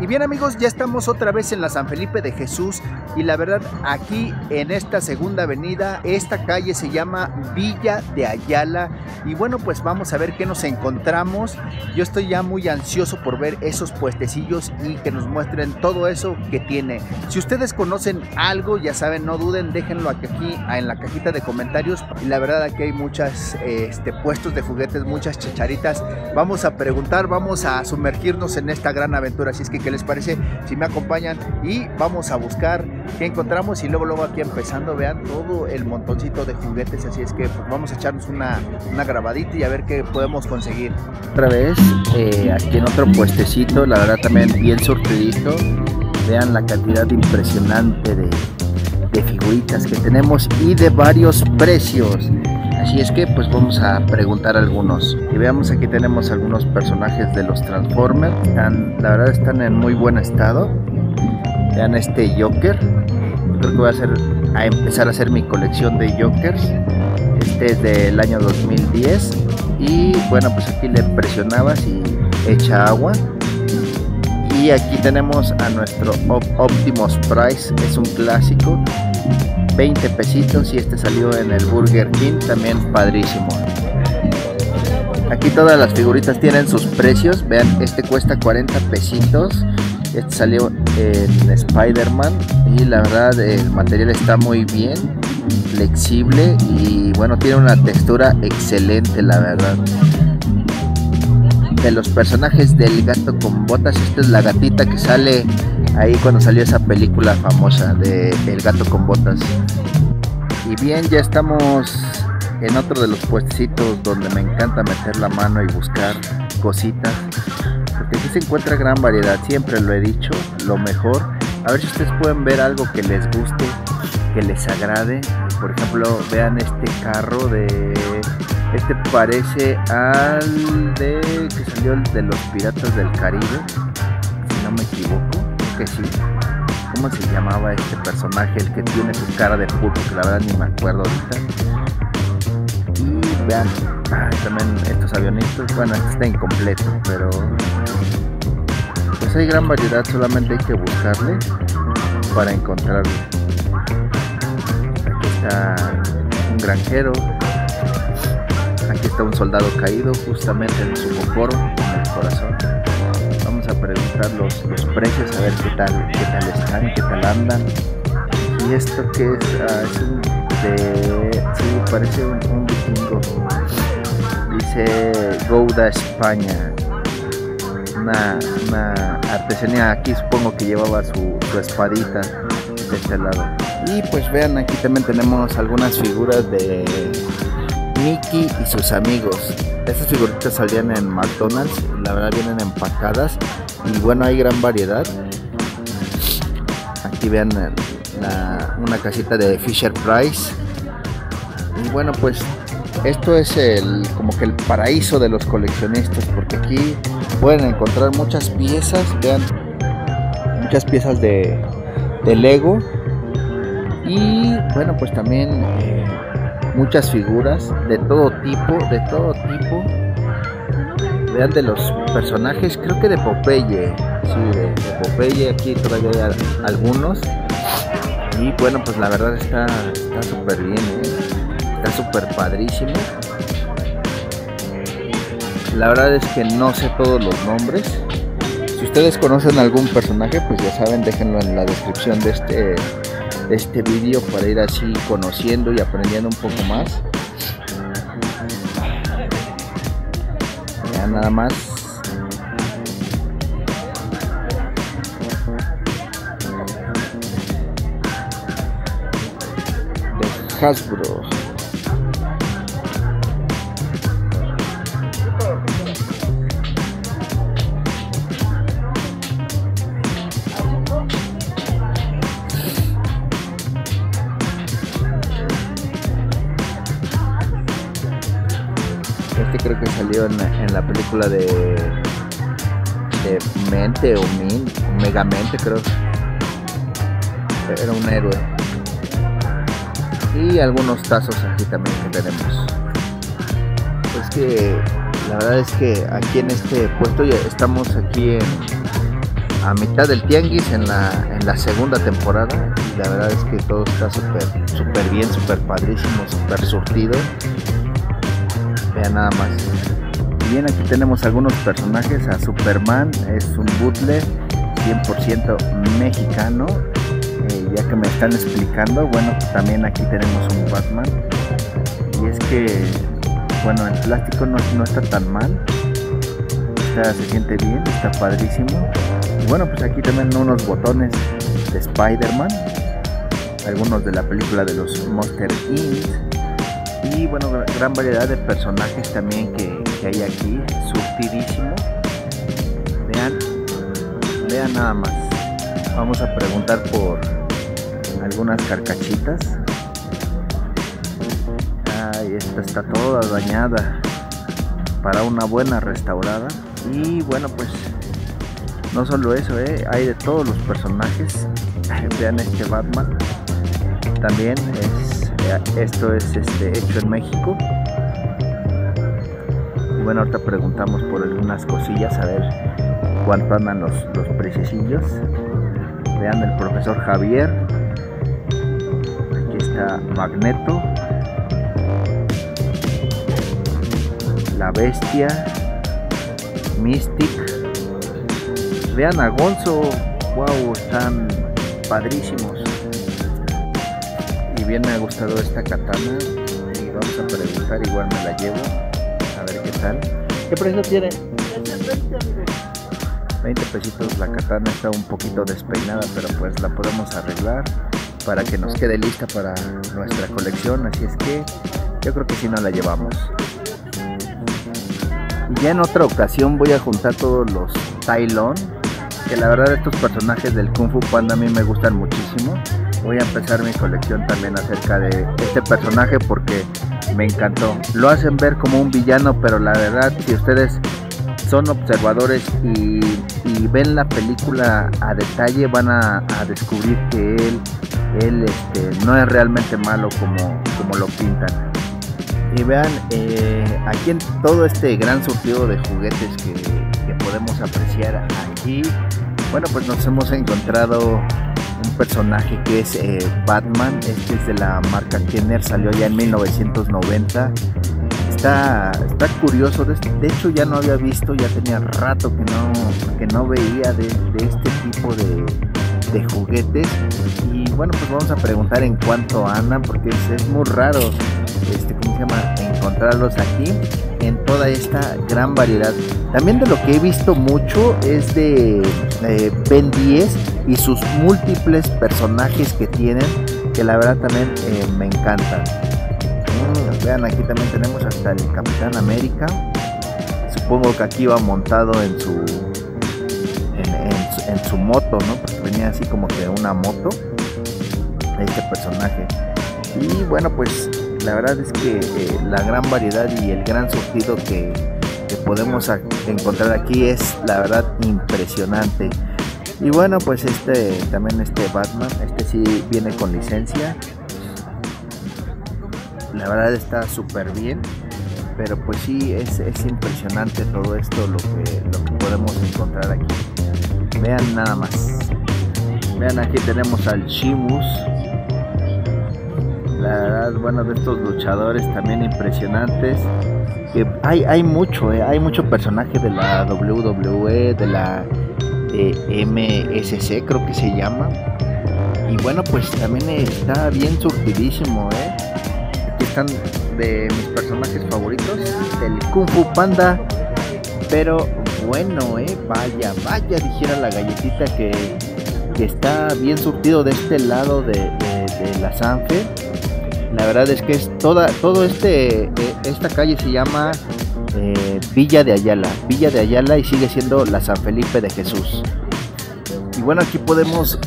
Y bien amigos, ya estamos otra vez en la San Felipe de Jesús y la verdad aquí en esta segunda avenida, esta calle se llama Villa de Ayala y bueno pues vamos a ver qué nos encontramos. Yo estoy ya muy ansioso por ver esos puestecillos y que nos muestren todo eso que tiene. Si ustedes conocen algo, ya saben, no duden, déjenlo aquí en la cajita de comentarios y la verdad aquí hay muchas este, puestos de juguetes, muchas chacharitas. Vamos a preguntar, vamos a sumergirnos en esta gran aventura, así es que ¿qué les parece si me acompañan? Y vamos a buscar qué encontramos y luego luego aquí empezando, vean todo el montoncito de juguetes, así es que pues, vamos a echarnos una, una grabadita y a ver qué podemos conseguir. Otra vez, eh, aquí en otro puestecito, la verdad también bien surtidito, vean la cantidad impresionante de, de figuritas que tenemos y de varios precios. Así es que pues vamos a preguntar algunos. Y veamos aquí tenemos algunos personajes de los Transformers. la verdad están en muy buen estado. Vean este Joker. Creo que voy a, hacer, a empezar a hacer mi colección de Jokers. Este es del año 2010. Y bueno pues aquí le presionabas y echa agua. Y aquí tenemos a nuestro Optimus Price. Es un clásico 20 pesitos y este salió en el Burger King, también padrísimo. Aquí todas las figuritas tienen sus precios, vean, este cuesta 40 pesitos, este salió en Spider-Man y la verdad el material está muy bien, flexible y bueno, tiene una textura excelente la verdad. De los personajes del gato con botas, esta es la gatita que sale ahí cuando salió esa película famosa de El gato con botas. Y bien, ya estamos en otro de los puestecitos donde me encanta meter la mano y buscar cositas. Porque aquí se encuentra gran variedad, siempre lo he dicho, lo mejor. A ver si ustedes pueden ver algo que les guste, que les agrade. Por ejemplo, vean este carro de... Este parece al de que salió de los Piratas del Caribe, si no me equivoco que sí. ¿Cómo se llamaba este personaje? El que tiene su cara de pulpo, que la verdad ni me acuerdo ahorita. Y vean, también estos avionitos, bueno, este está incompleto, pero pues hay gran variedad, solamente hay que buscarle para encontrarlo. Aquí está un granjero, aquí está un soldado caído justamente en su cocoro, en el corazón preguntar los, los, precios, a ver qué tal, qué tal están, qué tal andan. Y esto que es, es un de, sí, parece un, un vikingo. Dice Gouda España. Una, una, artesanía aquí supongo que llevaba su, su espadita de este lado. Y pues vean aquí también tenemos algunas figuras de Mickey y sus amigos. Estas figuritas salían en McDonald's, la verdad vienen empacadas y bueno, hay gran variedad. Aquí vean una casita de Fisher Price. Y bueno, pues esto es el como que el paraíso de los coleccionistas porque aquí pueden encontrar muchas piezas, vean, muchas piezas de, de Lego y bueno, pues también eh, muchas figuras de todo tipo, de todo tipo. Vean de los personajes, creo que de Popeye, sí, de, Popeye aquí todavía hay algunos. Y bueno, pues la verdad está súper bien, ¿eh? está súper padrísimo. La verdad es que no sé todos los nombres. Si ustedes conocen algún personaje, pues ya saben, déjenlo en la descripción de este este vídeo para ir así conociendo y aprendiendo un poco más. Nada más. De Hasbro. En, la película de, de Mente o Min, Megamente creo. Era un héroe. Y algunos tazos aquí también que tenemos. Es que la verdad es que aquí en este puesto ya estamos aquí en a mitad del tianguis en la, en la segunda temporada y la verdad es que todo está súper súper bien, súper padrísimo, súper surtido. Vean nada más. Bien, aquí tenemos algunos personajes. A Superman es un bootleg 100% mexicano. Eh, ya que me están explicando, bueno, también aquí tenemos un Batman. Y es que, bueno, el plástico no, no está tan mal. se siente bien, está padrísimo. Bueno, pues aquí también unos botones de Spider-Man. Algunos de la película de los Monster Inc. Y bueno, gran variedad de personajes también que, que hay aquí. Surtidísimo. Vean, vean nada más. Vamos a preguntar por algunas carcachitas. Ay, esta está toda dañada para una buena restaurada. Y bueno, pues no solo eso, ¿eh? hay de todos los personajes. Vean este Batman. También es, esto es este, hecho en México. Bueno, ahorita preguntamos por algunas cosillas a ver cuánto andan los, los precisillos. Vean el profesor Javier. Aquí está Magneto. La bestia. Mystic. Vean a Gonzo. Wow, están padrísimos. Y bien me ha gustado esta katana. Y vamos a preguntar, igual me la llevo. Qué tal. ¿Qué precio tiene? 20 pesitos la katana está un poquito despeinada pero pues la podemos arreglar para que nos quede lista para nuestra colección así es que yo creo que si no la llevamos y ya en otra ocasión voy a juntar todos los Tylon que la verdad estos personajes del Kung Fu Panda a mí me gustan muchísimo voy a empezar mi colección también acerca de este personaje porque me encantó lo hacen ver como un villano pero la verdad si ustedes son observadores y, ven la película a detalle van a, descubrir que él, él este, no es realmente malo como, como lo pintan. Y vean, eh, aquí en todo este gran surtido de juguetes que, podemos apreciar aquí, bueno, pues nos hemos encontrado un personaje que es eh, Batman, este es de la marca Kenner, salió ya en 1990 está, curioso. De, hecho, ya no había visto, ya tenía rato que no, que no veía de, este tipo de, juguetes. Y bueno, pues vamos a preguntar en cuánto andan, porque es, muy raro, este, ¿cómo se llama? Encontrarlos aquí en toda esta gran variedad. También de lo que he visto mucho es de Ben 10 y sus múltiples personajes que tienen, que la verdad también eh, me encantan. Vean, aquí también tenemos hasta el Capitán América. Supongo que aquí va montado en su en, su, moto, ¿no? Porque venía así como que una moto. Este personaje. Y bueno, pues la verdad es que eh, la gran variedad y el gran surtido que, podemos encontrar aquí es la verdad impresionante. Y bueno, pues este también este Batman, este sí viene con licencia. La verdad está súper bien pero pues sí es, impresionante todo esto lo que, lo que podemos encontrar aquí. Vean nada más. Vean aquí tenemos al Shimus la verdad bueno de estos luchadores también impresionantes que hay, hay mucho eh, hay mucho personaje de la WWE de la eh, MSC creo que se llama y bueno pues también está bien surtidísimo eh están de mis personajes favoritos, el Kung Fu Panda. Pero bueno, eh, vaya, vaya, dijera la galletita que, está bien surtido de este lado de, la Sanfe. La verdad es que es toda, todo este, eh, esta calle se llama eh, Villa de Ayala, Villa de Ayala y sigue siendo la San Felipe de Jesús. Y bueno, aquí podemos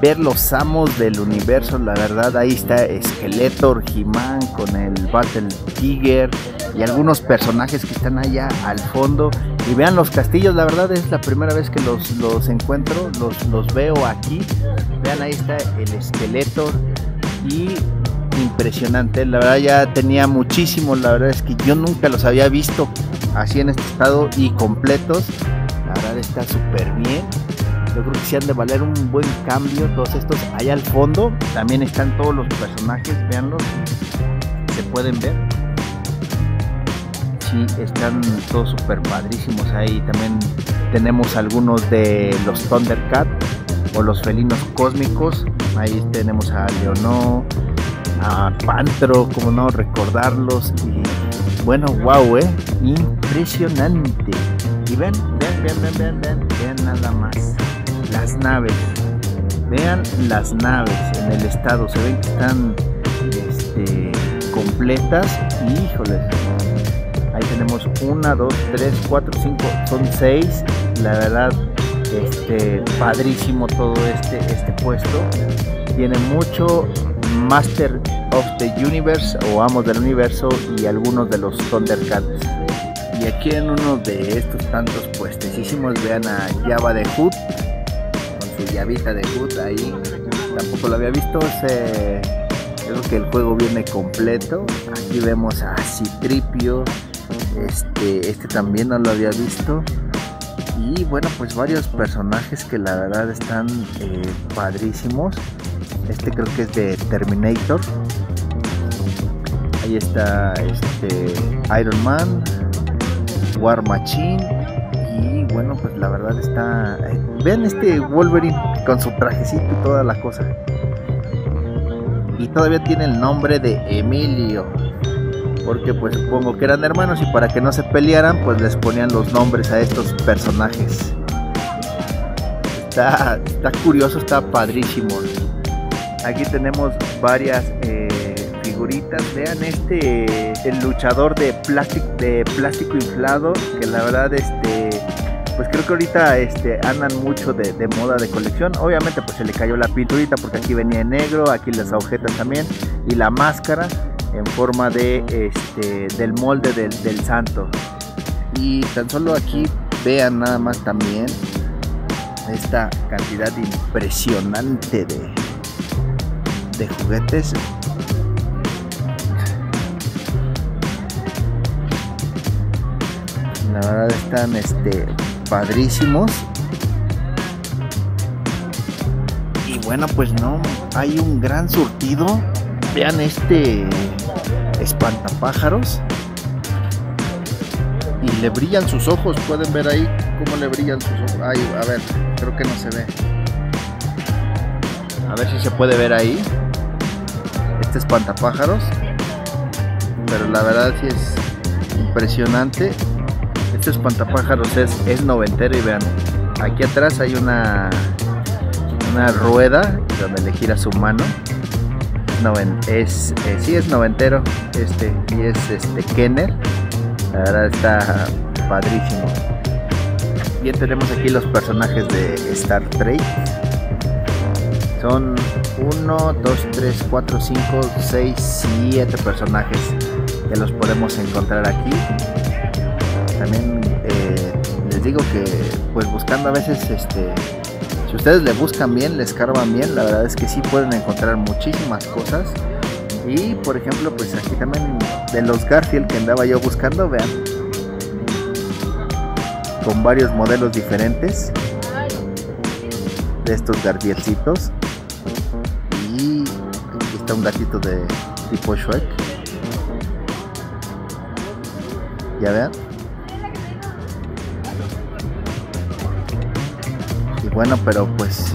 ver los amos del universo, la verdad ahí está Skeletor, He-Man con el Battle Tiger y algunos personajes que están allá al fondo. Y vean los castillos, la verdad es la primera vez que los, los encuentro, los, los veo aquí. Vean ahí está el Skeletor y impresionante, la verdad ya tenía muchísimo, la verdad es que yo nunca los había visto así en este estado y completos. La verdad está súper bien Yo creo que sí han de valer un buen cambio todos estos. Allá al fondo también están todos los personajes, véanlos. Se pueden ver. Sí, están todos súper padrísimos ahí. También tenemos algunos de los Thundercat o los felinos cósmicos. Ahí tenemos a Leonó, a Pantro, como no recordarlos. Y bueno, wow, eh, impresionante. Y ven, ven, ven, ven, ven, ven, vean nada más. Las naves. Vean las naves en el estado. Se ven que están este, completas. Híjoles. Ahí tenemos una, dos, tres, cuatro, cinco, son seis. La verdad, este, padrísimo todo este, este puesto. Tiene mucho Master of the Universe o Amos del Universo y algunos de los Thundercats. Y aquí en uno de estos tantos puestecísimos vean a Java de Hood con su llavita de Hood ahí. Tampoco lo había visto, se, creo que el juego viene completo. Aquí vemos a Citripio, este, este también no lo había visto. Y bueno, pues varios personajes que la verdad están eh, padrísimos. Este creo que es de Terminator. Ahí está este Iron Man, War Machine. Y bueno, pues la verdad está. Eh, vean este Wolverine con su trajecito y toda la cosa. Y todavía tiene el nombre de Emilio. Porque pues supongo que eran hermanos y para que no se pelearan pues les ponían los nombres a estos personajes. Está, está curioso, está padrísimo. Aquí tenemos varias eh, figuritas. Vean este, el luchador de plástico, inflado, que la verdad, este, pues creo que ahorita este, andan mucho de, moda de colección. Obviamente, pues se le cayó la pinturita porque aquí venía en negro, aquí las agujetas también y la máscara en forma de este, del molde del, del santo. Y tan solo aquí vean nada más también esta cantidad impresionante de de juguetes. La verdad están este padrísimos. Y bueno pues no hay un gran surtido. Vean este espantapájaros. Y le brillan sus ojos. Pueden ver ahí cómo le brillan sus ojos. Ay, a ver creo que no se ve. A ver si se puede ver ahí este espantapájaros. Pero la verdad sí es impresionante. Este espantapájaros es, es noventero y vean, aquí atrás hay una, una rueda donde le gira su mano. es, eh, sí es noventero este y es este Kenner. La verdad está padrísimo. Bien tenemos aquí los personajes de Star Trek son 1, 2, 3, 4, 5, 6, 7 personajes que los podemos encontrar aquí. También eh, les digo que pues buscando a veces este si ustedes le buscan bien, le escarban bien, la verdad es que sí pueden encontrar muchísimas cosas. Y por ejemplo, pues aquí también de los Garfield que andaba yo buscando, vean. Con varios modelos diferentes de estos Un gatito de tipo Shrek. Ya vean. Y bueno, pero pues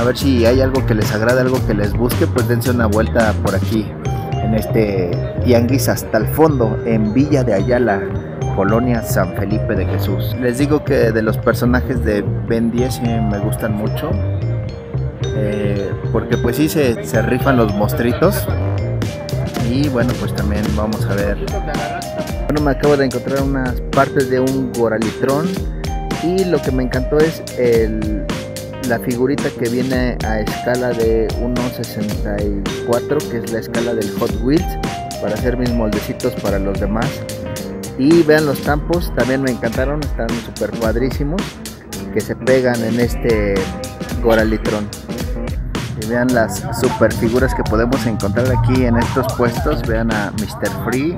a ver si hay algo que les agrade, algo que les busque, pues dense una vuelta por aquí en este tianguis hasta el fondo en Villa de Ayala, Colonia San Felipe de Jesús. Les digo que de los personajes de Ben 10 me gustan mucho. Eh, porque pues sí se, rifan los mostritos. Y bueno pues también vamos a ver. Bueno me acabo de encontrar unas partes de un Goralitron y lo que me encantó es la figurita que viene a escala de 1.64 que es la escala del Hot Wheels para hacer mis moldecitos para los demás. Y vean los tampos también me encantaron están súper padrísimos que se pegan en este Goralitron vean las super figuras que podemos encontrar aquí en estos puestos. Vean a Mr. Free.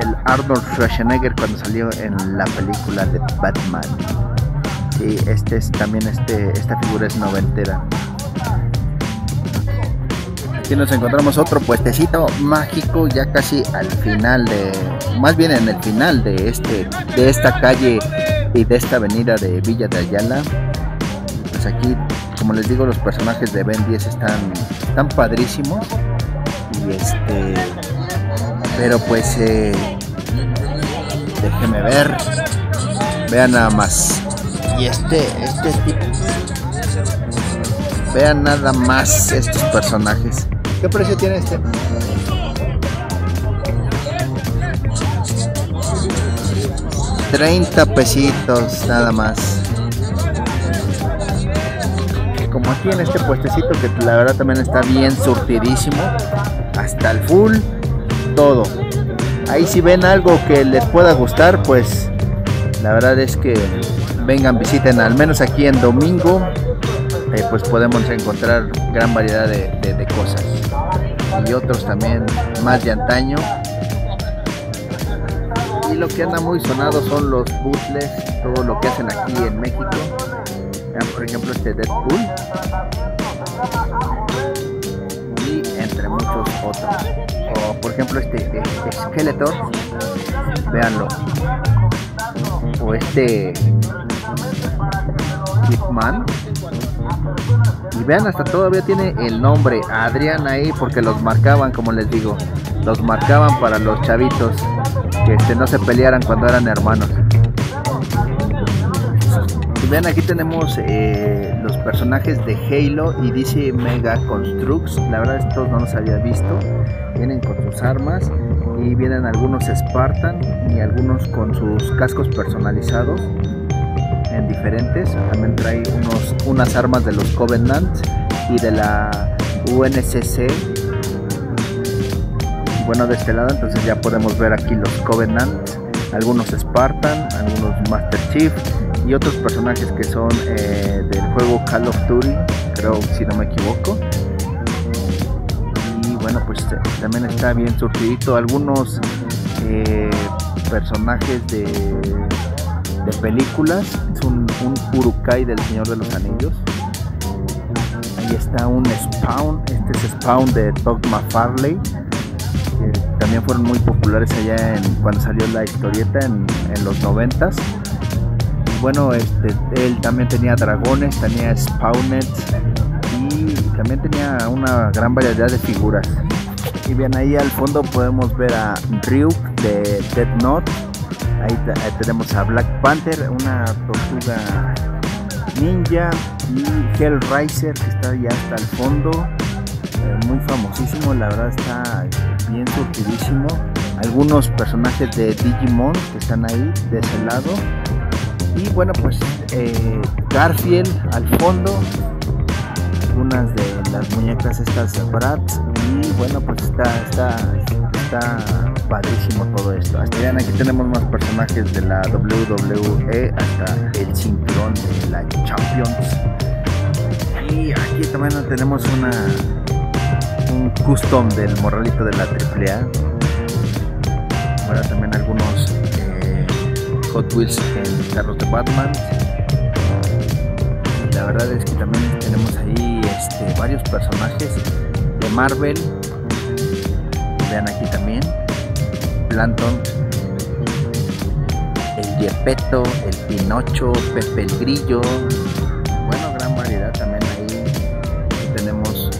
el Arnold Schwarzenegger cuando salió en la película de Batman. Sí, este es también este, esta figura es noventera. Aquí nos encontramos otro puestecito mágico ya casi al final de, más bien en el final de este, de esta calle y de esta avenida de Villa de Ayala. Pues aquí, como les digo, los personajes de Ben 10 están, están padrísimos y este, pero pues eh, déjeme ver, vean nada más y este, este tipo, vean nada más estos personajes. ¿Qué precio tiene este? $30 pesitos nada más. Como aquí en este puestecito que la verdad también está bien surtidísimo. Hasta el full, todo. Ahí si ven algo que les pueda gustar, pues la verdad es que vengan, visiten, al menos aquí en domingo, eh, pues podemos encontrar gran variedad de, cosas y otros también más de antaño. Y lo que anda muy sonado son los bootlegs, todo lo que hacen aquí en México. Vean, por ejemplo, este Deadpool. Y entre muchos otros. O por ejemplo este, este Skeletor. Veanlo. O este Hitman. Y vean, hasta todavía tiene el nombre Adrián ahí porque los marcaban, como les digo, los marcaban para los chavitos que este, no se pelearan cuando eran hermanos. Vean, aquí tenemos eh, los personajes de Halo y DC Mega Constructs. La verdad, estos no los había visto. Vienen con sus armas y vienen algunos Spartan y algunos con sus cascos personalizados en diferentes. También trae unos, unas armas de los Covenant y de la UNSC. Bueno, de este lado entonces ya podemos ver aquí los Covenant, algunos Spartan, algunos Master Chief y otros personajes que son eh, del juego Call of Duty, creo si no me equivoco. Y bueno, pues eh, también está bien surtidito algunos eh, personajes de de películas. Es un, un Urukai del Señor de los Anillos. Ahí está un Spawn. Este es Spawn de Todd McFarlane. Que también fueron muy populares allá en, cuando salió la historieta en los noventas. Bueno, este, él también tenía dragones, tenía spawnets y también tenía una gran variedad de figuras. Y bien, ahí al fondo podemos ver a Ryuk de Dead Note Ahí, tenemos a Black Panther, una tortuga ninja y Hellraiser que está ya hasta el fondo. Eh, muy famosísimo, la verdad está bien surtidísimo. Algunos personajes de Digimon que están ahí de ese lado. Y bueno, pues eh, Garfield al fondo. Unas de las muñecas estas Bratz. Y bueno, pues está, está, está padrísimo todo esto. Hasta vean, aquí tenemos más personajes de la WWE hasta el cinturón de la Champions. Y aquí también tenemos una un custom del morralito de la AAA. Ahora también algunos Hot Wheels en carros de Batman. la verdad es que también tenemos ahí este, varios personajes de Marvel. Vean aquí también Planton, el Yepeto, el Pinocho, Pepe el Grillo. Bueno, gran variedad también ahí tenemos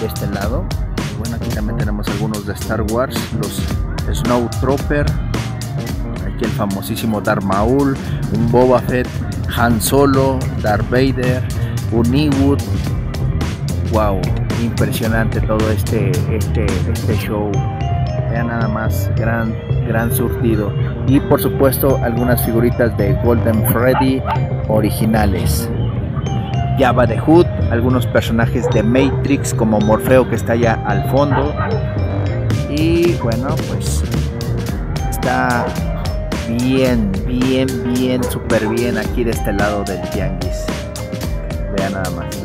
de este lado. Bueno, aquí también tenemos algunos de Star Wars, los Snow Trooper, el famosísimo Darth Maul, un Boba Fett, Han Solo, Darth Vader, un Ewood. Wow, impresionante todo este, este, este show Vean nada más, gran, gran surtido. Y por supuesto algunas figuritas de Golden Freddy originales. Java de Hood, algunos personajes de Matrix como Morfeo que está allá al fondo. Y bueno, pues está bien, bien, bien, súper bien aquí de este lado del tianguis. Vean nada más.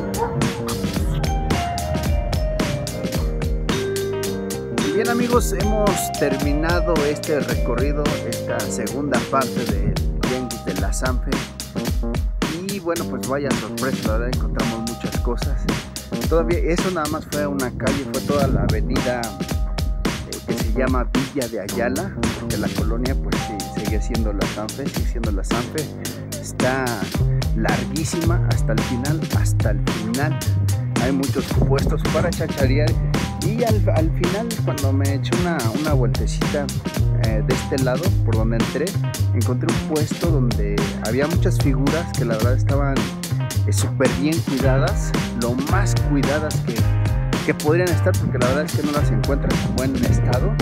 bien amigos, hemos terminado este recorrido, esta segunda parte de Tianguis de la Sanfe. bueno, pues vaya sorpresa, verdad encontramos muchas cosas. Todavía eso nada más fue una calle, fue toda la avenida llama Villa de Ayala, porque la colonia pues sí, sigue siendo la Sanfe, sigue siendo la Sanfe. Está larguísima hasta el final, hasta el final. Hay muchos puestos para chacharear y al, final cuando me eché una, una vueltecita eh, de este lado por donde entré, encontré un puesto donde había muchas figuras que la verdad estaban eh, súper bien cuidadas, lo más cuidadas que, que podrían estar porque la verdad es que no las encuentro en buen estado.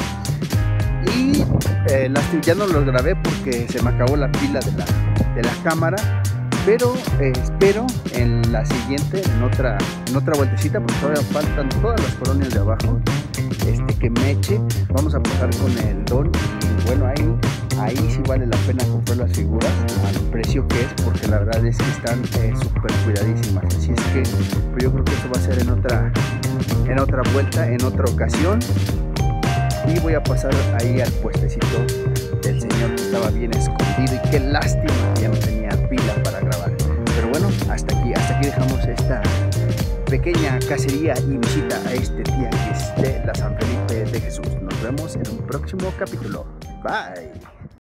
Y eh, las, ya no los grabé porque se me acabó la pila de la, de la cámara pero eh, espero en la siguiente, en otra, en otra vueltecita, porque todavía faltan todas las colonias de abajo, este, que me eche, vamos a pasar con el don, bueno, ahí, ahí sí vale la pena comprar las figuras al precio que es, porque la verdad es que están eh, súper cuidadísimas, así es que pues yo creo que eso va a ser en otra, en otra vuelta, en otra ocasión, y voy a pasar ahí al puestecito del señor que estaba bien escondido y qué lástima ya no tenía pila para grabar. Pero bueno, hasta aquí, hasta aquí dejamos esta pequeña cacería y visita a este día que es de la San Felipe de Jesús. Nos vemos en un próximo capítulo. Bye.